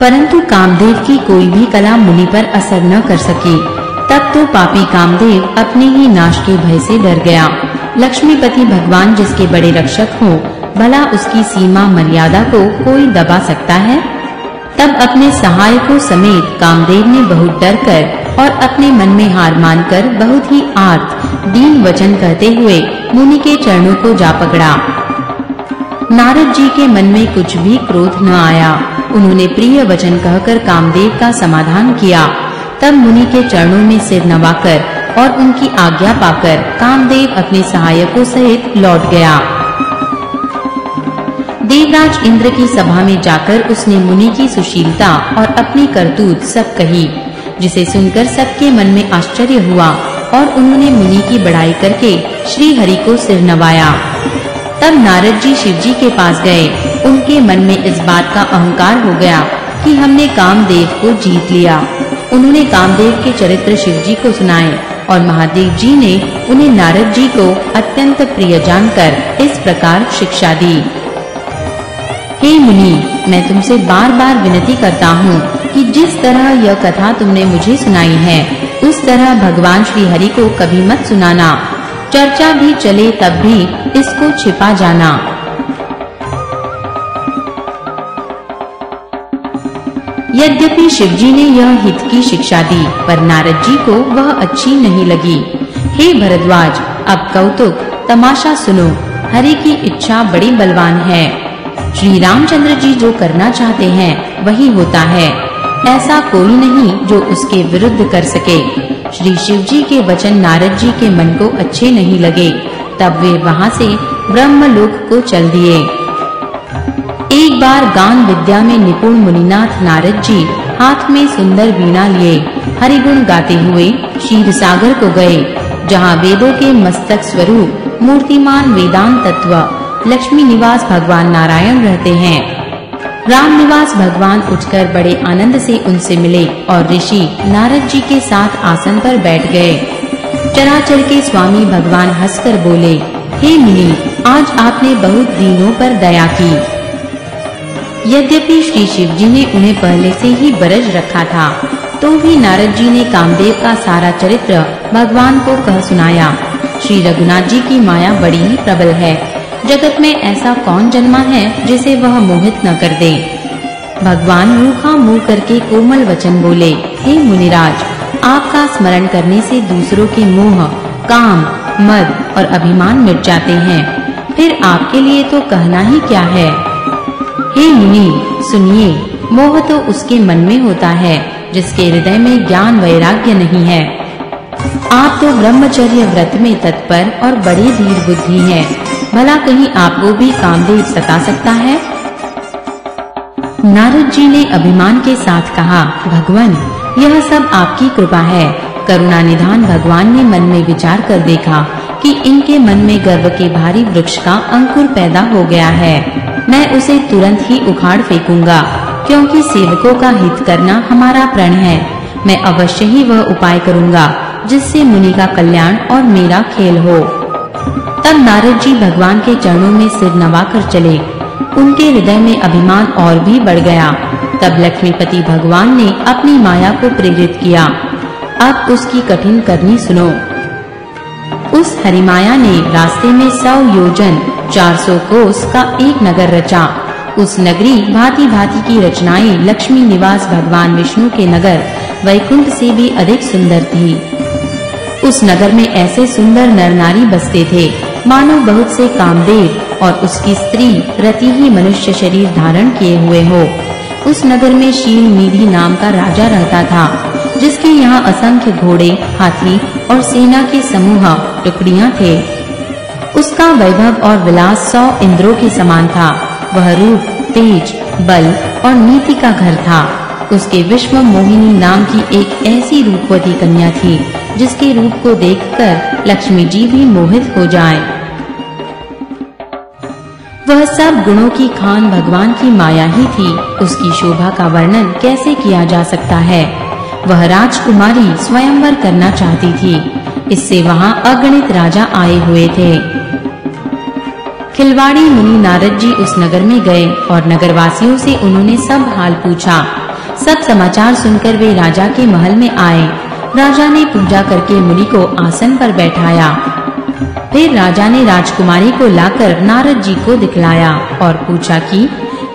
परंतु कामदेव की कोई भी कला मुनि पर असर न कर सकी। तब तो पापी कामदेव अपने ही नाश के भय से डर गया। लक्ष्मीपति भगवान जिसके बड़े रक्षक हो, भला उसकी सीमा मर्यादा को कोई दबा सकता है? तब अपने सहायकों समेत कामदेव ने बहुत डर कर और अपने मन में हार मानकर बहुत ही आर्त, दीन वचन कहते हुए मुनि के चरणों को जा पकड़ा। नारद जी के मन में कुछ भी क्रोध न आया। उन्होंने प्रिय वचन कहकर कामदेव का समाधान किया। तब मुनि के चरणों में सिर नवाकर और उनकी आज्ञा पाकर कामदेव अपने सहायकों सहित लौट गया। देवराज इंद्र की सभा में जाकर उसने मुनि की सुशीलता और अपनी करतूत सब कही, जिसे सुनकर सबके मन में आश्चर्य हुआ और उन्होंने मुनि की बड़ाई करके श्री हरि को सिर नवाया। तब नारद जी शिव जी के पास गए। उनके मन में इस बात का अहंकार हो गया कि हमने कामदेव को जीत लिया। उन्होंने कामदेव के चरित्र शिव जी को सुनाए और महादेव जी ने उन्हें नारद जी को अत्यंत प्रिय जानकर इस प्रकार शिक्षा दी। हे मुनि, मैं तुमसे बार-बार विनती करता हूँ कि जिस तरह यह कथा तुमने मुझे सुनाई है, उस तरह भगवान श्री हरि को कभी मत सुनाना। चर्चा भी चले तब भी इसको छिपा जाना। यद्यपि शिवजी ने यह हित की शिक्षा दी, पर नारद जी को वह अच्छी नहीं लगी। हे भरद्वाज, अब कौतुक, तमाशा सुनो। हरि की इच्छा बड़ी बलवान है। श्री रामचंद्र जी जो करना चाहते हैं, वही होता है। ऐसा कोई नहीं जो उसके विरुद्ध कर सके। श्री शिव जी के वचन नारद जी के मन को अच्छे नहीं लगे। तब वे वहाँ से ब्रह्मलोक को चल दिए। एक बार गान विद्या में निपुण मुनिनाथ नारद जी हाथ में सुंदर वीणा लिए, हरिगुण गाते हुए क्षीर सागर को गए, जहाँ वेदों के मस्तक स्वरूप मूर्तिमान वेदांत तत्व लक्ष्मी निवास भगवान नारायण रहते हैं। राम निवास भगवान उठकर बड़े आनंद से उनसे मिले और ऋषि नारद जी के साथ आसन पर बैठ गए। चराचर के स्वामी भगवान हंसकर बोले, हे मुनि, आज आपने बहुत दीनों पर दया की। यद्यपि श्री शिव जी ने उन्हें पहले से ही बरज रखा था तो भी नारद जी ने कामदेव का सारा चरित्र भगवान को कह सुनाया। श्री रघुनाथ जी की माया बड़ी ही प्रबल है। जगत में ऐसा कौन जन्मा है जिसे वह मोहित न कर दे? भगवान रूखा मुँह करके कोमल वचन बोले, हे मुनिराज, आपका स्मरण करने से दूसरों के मोह, काम, मद और अभिमान मिट जाते हैं। फिर आपके लिए तो कहना ही क्या है? हे मुनि, सुनिए, मोह तो उसके मन में होता है, जिसके हृदय में ज्ञान वैराग्य नहीं है। आप तो ब्रह्मचर्य व्रत में तत्पर और बड़ी धीर बुद्धि हैं। भला कहीं आपको भी कामदेव सता सकता है? नारद जी ने अभिमान के साथ कहा, भगवान, यह सब आपकी कृपा है। करुणा निधान भगवान ने मन में विचार कर देखा कि इनके मन में गर्व के भारी वृक्ष का अंकुर पैदा हो गया है। मैं उसे तुरंत ही उखाड़ फेंकूँगा, क्योंकि सेवकों का हित करना हमारा प्रण है। मैं अवश्य ही वह उपाय करूँगा, जिससे मुनि का कल्याण और मेरा खेल हो। तब नारद जी भगवान के चरणों में सिर नवाकर चले। उनके हृदय में अभिमान और भी बढ़ गया। तब लक्ष्मीपति भगवान ने अपनी माया को प्रेरित किया। अब उसकी कठिन करनी सुनो। उस हरिमाया ने रास्ते में सौ योजन 400 कोस का एक नगर रचा। उस नगरी भांति भांति की रचनाएँ लक्ष्मी निवास भगवान विष्णु के नगर, वैकुंठ से भी अधिक सुंदर थी। उस नगर में ऐसे सुंदर नर नारी बसते थे। मानो बहुत से कामदेव और उसकी स्त्री रति ही मनुष्य शरीर धारण किए हुए हो। उस नगर में शील निधि नाम का राजा रहता था। जिसके यहाँ असंख्य घोड़े, हाथी और सेना के समूह टुकड़ियाँ थे। उसका वैभव और विलास सौ इंद्रों के समान था। वह रूप, तेज, बल और नीति का घर था। उसके विश्व मोहिनी नाम की एक ऐसी रूपवती कन्या थी, जिसके रूप को देखकर लक्ष्मी जी भी मोहित हो जाए। वह सब गुणों की खान भगवान की माया ही थी। उसकी शोभा का वर्णन कैसे किया जा सकता है? वह राजकुमारी स्वयंवर करना चाहती थी। इससे वहाँ अगणित राजा आए हुए थे। खिलवाड़ी मुनि नारद जी उस नगर में गए और नगरवासियों से उन्होंने सब हाल पूछा। सब समाचार सुनकर वे राजा के महल में आए। राजा ने पूजा करके मुनि को आसन पर बैठाया। फिर राजा ने राजकुमारी को लाकर नारद जी को दिखलाया और पूछा कि,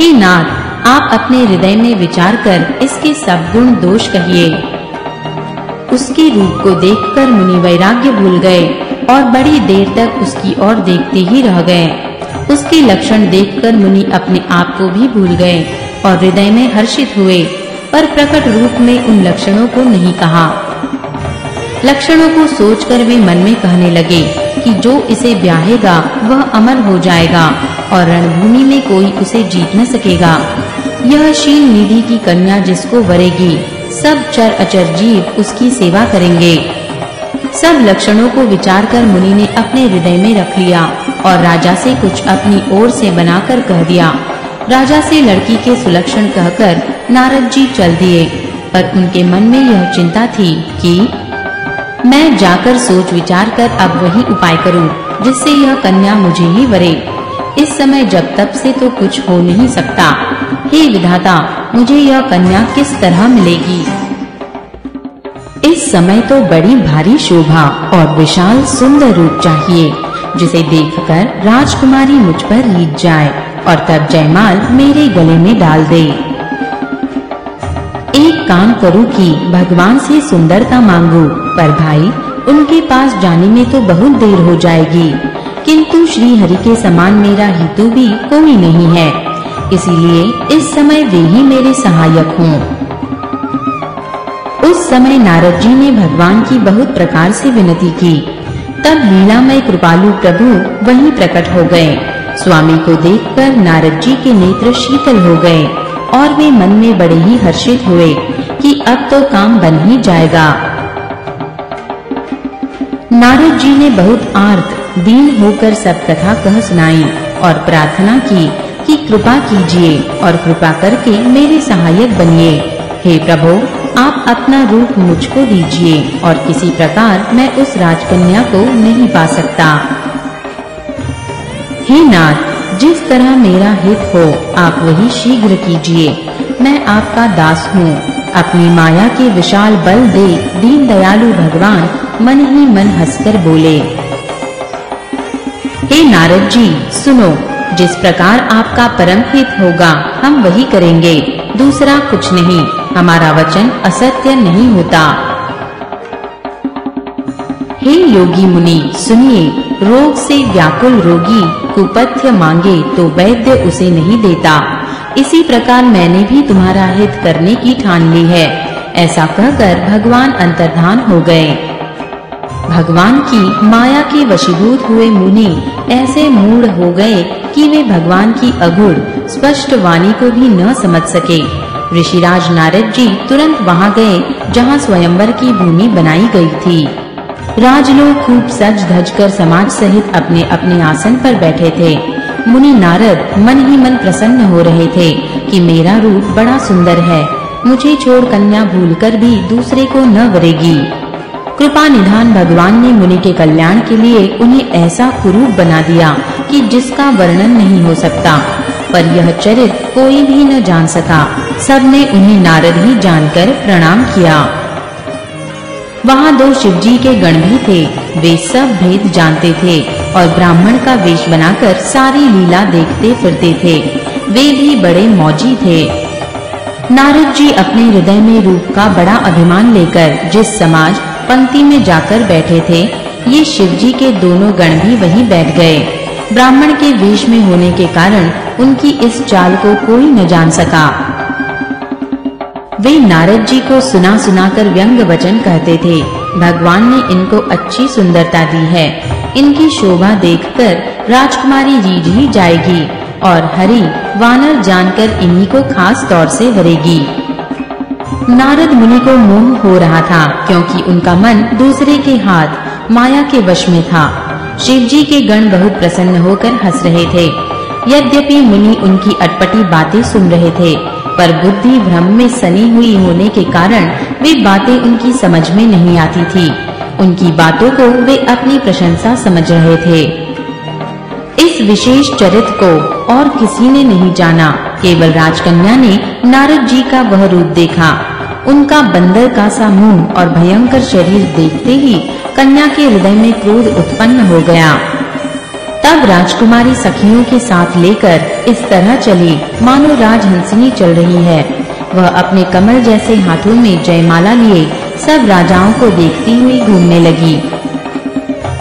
हे नाथ आप अपने हृदय में विचार कर इसके सब गुण दोष कहिए। उसके रूप को देखकर मुनि वैराग्य भूल गए और बड़ी देर तक उसकी ओर देखते ही रह गए। उसके लक्षण देखकर मुनि अपने आप को भी भूल गए और हृदय में हर्षित हुए, पर प्रकट रूप में उन लक्षणों को नहीं कहा। लक्षणों को सोचकर वे मन में कहने लगे कि जो इसे ब्याहेगा, वह अमर हो जाएगा और रणभूमि में कोई उसे जीत न सकेगा। यह शील निधि की कन्या जिसको वरेगी, सब चर अचर जीव उसकी सेवा करेंगे। सब लक्षणों को विचार कर मुनि ने अपने हृदय में रख लिया और राजा से कुछ अपनी ओर से बनाकर कह दिया। राजा से लड़की के सुलक्षण कहकर नारद जी चल दिए, पर उनके मन में यह चिंता थी कि मैं जाकर सोच विचार कर अब वही उपाय करूँ, जिससे यह कन्या मुझे ही वरे। इस समय जब तब से तो कुछ हो नहीं सकता। हे विधाता, मुझे यह कन्या किस तरह मिलेगी? इस समय तो बड़ी भारी शोभा और विशाल सुंदर रूप चाहिए, जिसे देखकर राजकुमारी मुझ पर रीझ जाए और तब जयमाल मेरे गले में डाल दे। एक काम करूँ कि भगवान से सुंदरता मांगू, पर भाई, उनके पास जाने में तो बहुत देर हो जाएगी, किंतु श्री हरि के समान मेरा हितु भी कोई नहीं है। इसीलिए इस समय वे ही मेरे सहायक हों। उस समय नारद जी ने भगवान की बहुत प्रकार से विनती की। तब लीलामय कृपालु प्रभु वहीं प्रकट हो गए। स्वामी को देखकर नारद जी के नेत्र शीतल हो गए और वे मन में बड़े ही हर्षित हुए कि अब तो काम बन ही जाएगा। नारद जी ने बहुत आर्त दीन होकर सब कथा कह सुनाई और प्रार्थना की। कि कृपा कीजिए और कृपा करके मेरे सहायक बनिए। हे प्रभु, आप अपना रूप मुझको दीजिए और किसी प्रकार मैं उस राजकन्या को नहीं पा सकता। हे नाथ, जिस तरह मेरा हित हो, आप वही शीघ्र कीजिए। मैं आपका दास हूँ। अपनी माया के विशाल बल दे दीन दयालु भगवान मन ही मन हंसकर बोले। हे नारद जी, सुनो जिस प्रकार आपका परम हित होगा, हम वही करेंगे। दूसरा कुछ नहीं, हमारा वचन असत्य नहीं होता। हे योगी मुनि, सुनिए, रोग से व्याकुल रोगी कुपथ्य मांगे तो वैद्य उसे नहीं देता। इसी प्रकार मैंने भी तुम्हारा हित करने की ठान ली है। ऐसा कहकर भगवान अंतर्धान हो गए। भगवान की माया के वशीभूत हुए मुनि ऐसे मूड हो गए कि वे भगवान की अगुड़ स्पष्ट वाणी को भी न समझ सके। ऋषिराज नारद जी तुरंत वहाँ गए, जहाँ स्वयंवर की भूमि बनाई गई थी। राजलोग खूब सज धज कर समाज सहित अपने अपने आसन पर बैठे थे। मुनि नारद मन ही मन प्रसन्न हो रहे थे कि मेरा रूप बड़ा सुंदर है, मुझे छोड़ कन्या भूलकर भी दूसरे को न वरेगी। कृपा निधान भगवान ने मुनि के कल्याण के लिए उन्हें ऐसा कुरूप बना दिया कि जिसका वर्णन नहीं हो सकता। पर यह चरित्र कोई भी न जान सका। सबने उन्हें नारद ही जानकर प्रणाम किया। वहाँ दो शिवजी के गण भी थे। वे सब भेद जानते थे और ब्राह्मण का वेश बनाकर सारी लीला देखते फिरते थे। वे भी बड़े मौजी थे। नारद जी अपने हृदय में रूप का बड़ा अभिमान लेकर जिस समाज पंक्ति में जाकर बैठे थे। ये शिवजी के दोनों गण भी वहीं बैठ गए। ब्राह्मण के वेश में होने के कारण उनकी इस चाल को कोई न जान सका। वे नारद जी को सुना सुना कर व्यंग वचन कहते थे। भगवान ने इनको अच्छी सुंदरता दी है। इनकी शोभा देखकर राजकुमारी रीझ ही जाएगी और हरि वानर जानकर इन्हीं को खास तौर से वरेगी। नारद मुनि को मोह हो रहा था, क्योंकि उनका मन दूसरे के हाथ, माया के वश में था। शिव जी के गण बहुत प्रसन्न होकर हंस रहे थे। यद्यपि मुनि उनकी अटपटी बातें सुन रहे थे, पर बुद्धि भ्रम में सनी हुई होने के कारण वे बातें उनकी समझ में नहीं आती थी। उनकी बातों को वे अपनी प्रशंसा समझ रहे थे। इस विशेष चरित्र को और किसी ने नहीं जाना। केवल राजकन्या ने नारद जी का वह रूप देखा। उनका बंदर का सा मुँह और भयंकर शरीर देखते ही कन्या के हृदय में क्रोध उत्पन्न हो गया। तब राजकुमारी सखियों के साथ लेकर इस तरह चली। मानो राजहंसिनी चल रही है। वह अपने कमल जैसे हाथों में जयमाला लिए सब राजाओं को देखती हुई घूमने लगी।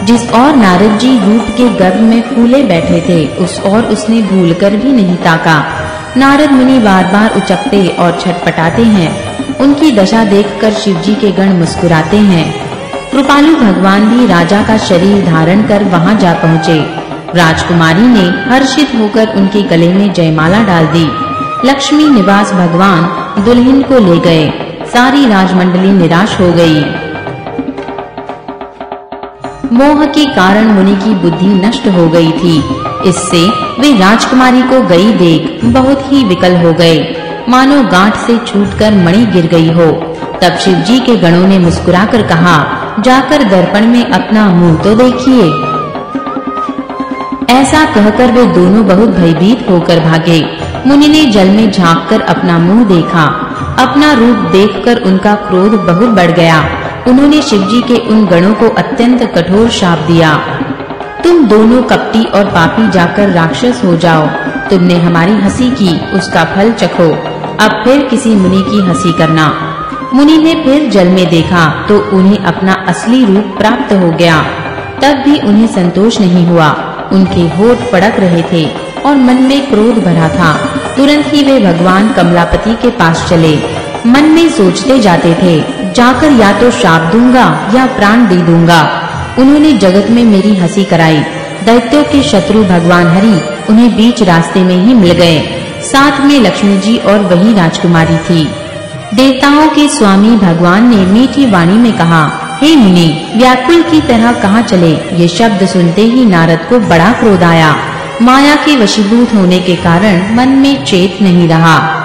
जिस और नारद जी रूप के गर्भ में फूले बैठे थे, उस और उसने भूलकर भी नहीं ताका। नारद मुनि बार-बार उचकते और छटपटाते हैं। उनकी दशा देखकर शिवजी के गण मुस्कुराते हैं। कृपालु भगवान भी राजा का शरीर धारण कर वहाँ जा पहुँचे। राजकुमारी ने हर्षित होकर उनके गले में जयमाला डाल दी। लक्ष्मी निवास भगवान दुल्हन को ले गए। सारी राजमंडली निराश हो गई। मोह के कारण मुनि की बुद्धि नष्ट हो गई थी। इससे वे राजकुमारी को गई देख बहुत ही विकल हो गए। मानो गांठ से छूटकर मणि गिर गई हो। तब शिवजी के गणों ने मुस्कुराकर कहा, जाकर दर्पण में अपना मुँह तो देखिए। ऐसा कहकर वे दोनों बहुत भयभीत होकर भागे। मुनि ने जल में झांककर अपना मुँह देखा। अपना रूप देखकर उनका क्रोध बहुत बढ़ गया। उन्होंने शिवजी के उन गणों को अत्यंत कठोर शाप दिया। तुम दोनों कपटी और पापी जाकर राक्षस हो जाओ। तुमने हमारी हँसी की, उसका फल चखो। अब फिर किसी मुनि की हँसी करना। मुनि ने फिर जल में देखा तो उन्हें अपना असली रूप प्राप्त हो गया। तब भी उन्हें संतोष नहीं हुआ। उनके होठ पड़क रहे थे और मन में क्रोध भरा था। तुरंत ही वे भगवान कमलापति के पास चले। मन में सोचते जाते थे, जाकर या तो श्राप दूँगा या प्राण दे दूँगा। उन्होंने जगत में मेरी हँसी कराई। दैत्यों के शत्रु भगवान हरि उन्हें बीच रास्ते में ही मिल गए। साथ में लक्ष्मी जी और वही राजकुमारी थी। देवताओं के स्वामी भगवान ने मीठी वाणी में कहा, हे मुनि, व्याकुल की तरह कहाँ चले? ये शब्द सुनते ही नारद को बड़ा क्रोध आया। माया के वशीभूत होने के कारण मन में चेत नहीं रहा।